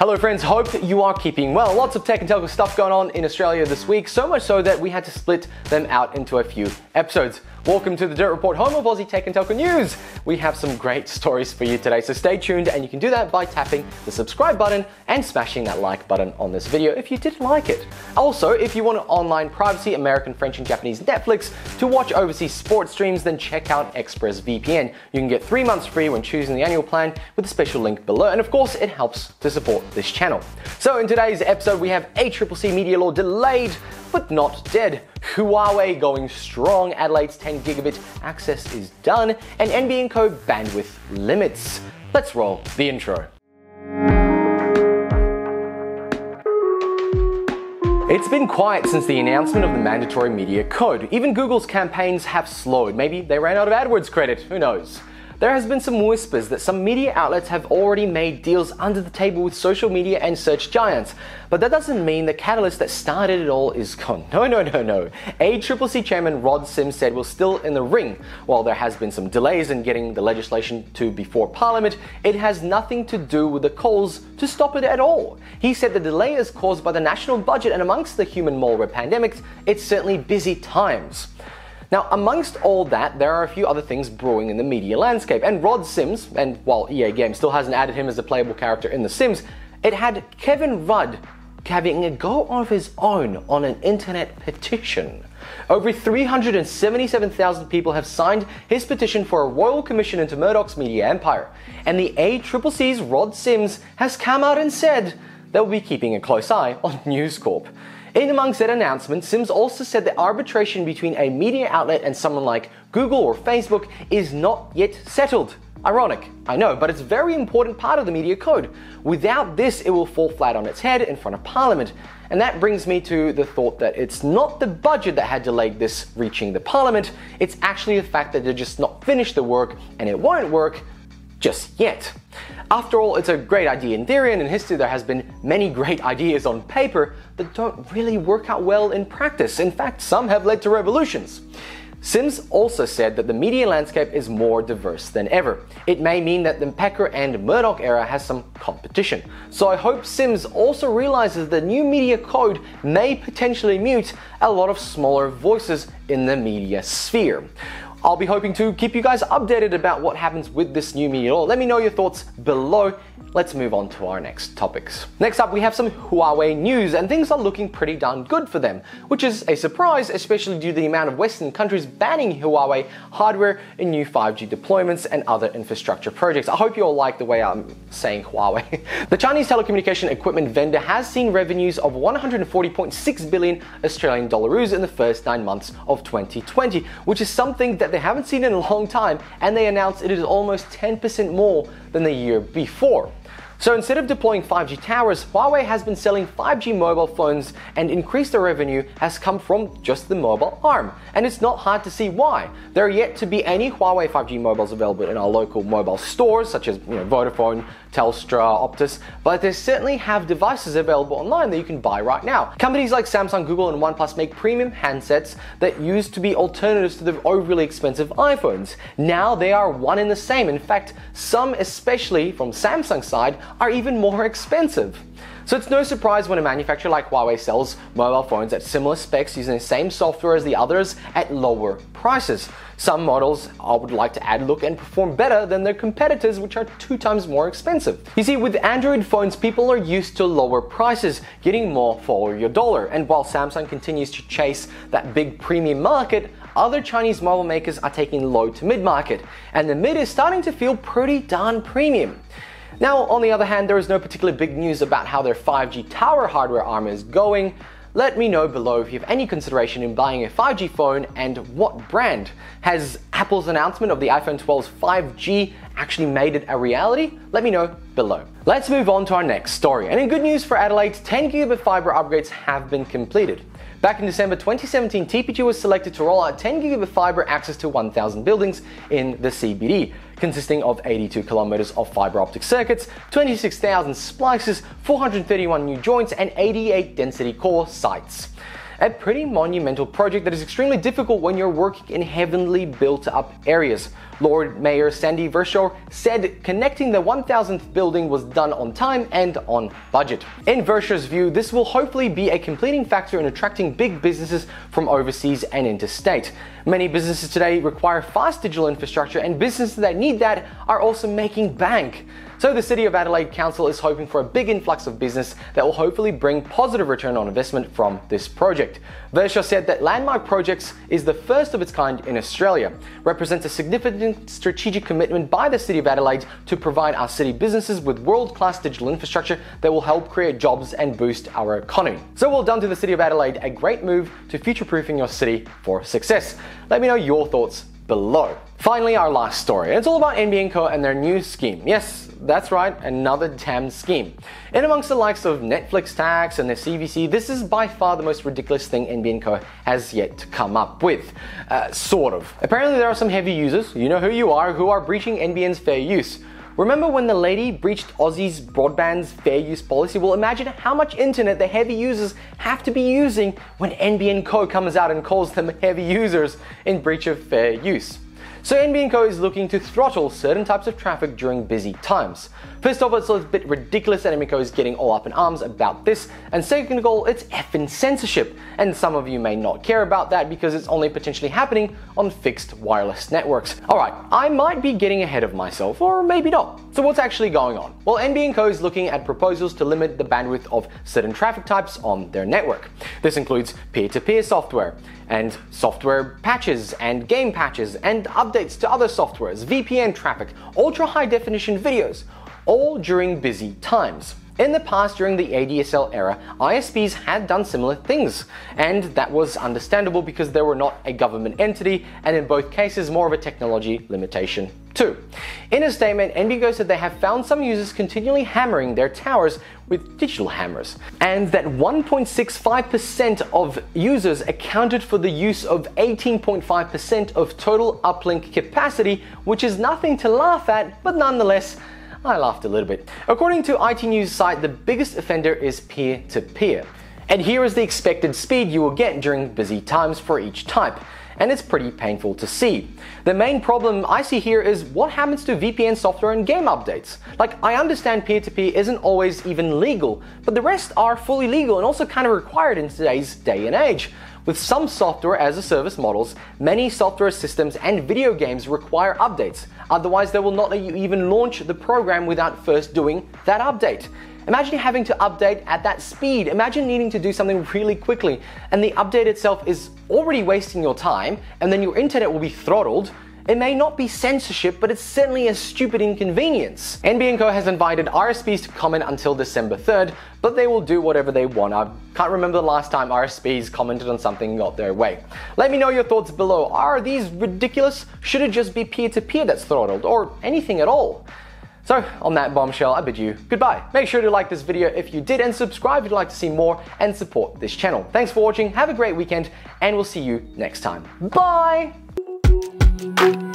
Hello friends, hope you are keeping well. Lots of tech and telco stuff going on in Australia this week, so much so that we had to split them out into a few episodes. Welcome to the Dirt Report, home of Aussie Tech and Telco News. We have some great stories for you today, so stay tuned and you can do that by tapping the subscribe button and smashing that like button on this video if you did like it. Also, if you want online privacy, American, French and Japanese Netflix to watch overseas sports streams, then check out ExpressVPN. You can get three months free when choosing the annual plan with a special link below, and of course, it helps to support this channel. So in today's episode, we have ACCC media law delayed but not dead. Huawei going strong, Adelaide's 10 gigabit access is done, and NBN Co bandwidth limits. Let's roll the intro. It's been quiet since the announcement of the mandatory media code. Even Google's campaigns have slowed. Maybe they ran out of AdWords credit, who knows? There has been some whispers that some media outlets have already made deals under the table with social media and search giants, but that doesn't mean the catalyst that started it all is gone. No, no, no, no. ACCC chairman Rod Sims said we're still in the ring. While there has been some delays in getting the legislation to before Parliament, it has nothing to do with the calls to stop it at all. He said the delay is caused by the national budget and amongst the human malware pandemics, it's certainly busy times. Now, amongst all that, there are a few other things brewing in the media landscape, and Rod Sims, and while EA Games still hasn't added him as a playable character in The Sims, it had Kevin Rudd having a go of his own on an internet petition. Over 377,000 people have signed his petition for a royal commission into Murdoch's media empire, and the ACCC's Rod Sims has come out and said they'll be keeping a close eye on News Corp. In amongst that announcement, Sims also said that arbitration between a media outlet and someone like Google or Facebook is not yet settled. Ironic, I know, but it's a very important part of the media code. Without this, it will fall flat on its head in front of Parliament. And that brings me to the thought that it's not the budget that had delayed this reaching the Parliament, it's actually the fact that they're just not finished the work and it won't work just yet. After all, it's a great idea in theory, and in history there has been many great ideas on paper that don't really work out well in practice. In fact, some have led to revolutions. Sims also said that the media landscape is more diverse than ever. It may mean that the Packer and Murdoch era has some competition. So I hope Sims also realizes the new media code may potentially mute a lot of smaller voices in the media sphere. I'll be hoping to keep you guys updated about what happens with this new law. Let me know your thoughts below. Let's move on to our next topics. Next up, we have some Huawei news, and things are looking pretty darn good for them, which is a surprise, especially due to the amount of Western countries banning Huawei hardware in new 5G deployments and other infrastructure projects. I hope you all like the way I'm saying Huawei. the Chinese telecommunication equipment vendor has seen revenues of 140.6 billion Australian dollars in the first nine months of 2020, which is something that they haven't seen in a long time, and they announced it is almost 10% more than the year before. So instead of deploying 5G towers, Huawei has been selling 5G mobile phones and increased their revenue has come from just the mobile arm. And it's not hard to see why. There are yet to be any Huawei 5G mobiles available in our local mobile stores, such as you know, Vodafone, Telstra, Optus, but they certainly have devices available online that you can buy right now. Companies like Samsung, Google, and OnePlus make premium handsets that used to be alternatives to the overly expensive iPhones. Now they are one and the same. In fact, some, especially from Samsung's side, are even more expensive. So it's no surprise when a manufacturer like Huawei sells mobile phones at similar specs using the same software as the others at lower prices. Some models I would like to add look and perform better than their competitors, which are two times more expensive. You see, with Android phones, people are used to lower prices, getting more for your dollar. And while Samsung continues to chase that big premium market, other Chinese mobile makers are taking low to mid market, and the mid is starting to feel pretty darn premium. Now, on the other hand, there is no particular big news about how their 5G tower hardware arm is going. Let me know below if you have any consideration in buying a 5G phone and what brand. Has Apple's announcement of the iPhone 12's 5G actually made it a reality? Let me know below. Let's move on to our next story. And in good news for Adelaide, 10 gigabit fiber upgrades have been completed. Back in December 2017, TPG was selected to roll out 10 gigabit fiber access to 1,000 buildings in the CBD, consisting of 82 kilometers of fiber optic circuits, 26,000 splices, 431 new joints, and 88 density core sites. a pretty monumental project that is extremely difficult when you're working in heavily built up areas. Lord Mayor Sandy Verschoor said connecting the 1000th building was done on time and on budget. In Verschoor's view, this will hopefully be a completing factor in attracting big businesses from overseas and interstate. Many businesses today require fast digital infrastructure, and businesses that need that are also making bank. So the City of Adelaide Council is hoping for a big influx of business that will hopefully bring positive return on investment from this project. Verschoor said that Landmark Projects is the first of its kind in Australia, represents a significant strategic commitment by the City of Adelaide to provide our city businesses with world-class digital infrastructure that will help create jobs and boost our economy. So well done to the City of Adelaide, a great move to future-proofing your city for success. Let me know your thoughts below. Finally, our last story. It's all about NBN Co and their new scheme. Yes, that's right, another damn scheme. In amongst the likes of Netflix tax and the CVC, this is by far the most ridiculous thing NBN Co has yet to come up with. Uh, sort of. Apparently, there are some heavy users, you know who you are, who are breaching NBN's fair use. Remember when the lady breached Aussie's broadband's fair use policy? Well, imagine how much internet the heavy users have to be using when NBN Co comes out and calls them heavy users in breach of fair use. So NBN Co is looking to throttle certain types of traffic during busy times. First off, it's a bit ridiculous that NBN Co is getting all up in arms about this, and second of all, it's effing censorship. And some of you may not care about that because it's only potentially happening on fixed wireless networks. Alright, I might be getting ahead of myself, or maybe not. So what's actually going on? Well, NBN Co is looking at proposals to limit the bandwidth of certain traffic types on their network. This includes peer-to-peer -peer software, and software patches and game patches and updates to other softwares, VPN traffic, ultra high definition videos, all during busy times. In the past, during the ADSL era, ISPs had done similar things, and that was understandable because they were not a government entity, and in both cases, more of a technology limitation too. In a statement, NBN Co said they have found some users continually hammering their towers with digital hammers, and that 1.65% of users accounted for the use of 18.5% of total uplink capacity, which is nothing to laugh at, but nonetheless, I laughed a little bit. According to IT News site, the biggest offender is peer-to-peer. And here is the expected speed you will get during busy times for each type and it's pretty painful to see. The main problem I see here is what happens to VPN software and game updates. Like, I understand peer-to-peer isn't always even legal, but the rest are fully legal and also kind of required in today's day and age. With some software as a service models, many software systems and video games require updates. Otherwise, they will not let you even launch the program without first doing that update. Imagine having to update at that speed. Imagine needing to do something really quickly, and the update itself is already wasting your time, and then your internet will be throttled it may not be censorship, but it's certainly a stupid inconvenience. NBN Co has invited RSPs to comment until December 3rd, but they will do whatever they want. I can't remember the last time RSPs commented on something and got their way. Let me know your thoughts below. Are these ridiculous? Should it just be peer-to-peer -peer that's throttled, or anything at all? So, on that bombshell, I bid you goodbye. Make sure to like this video if you did and subscribe if you'd like to see more and support this channel. Thanks for watching, have a great weekend, and we'll see you next time. Bye! Thank you.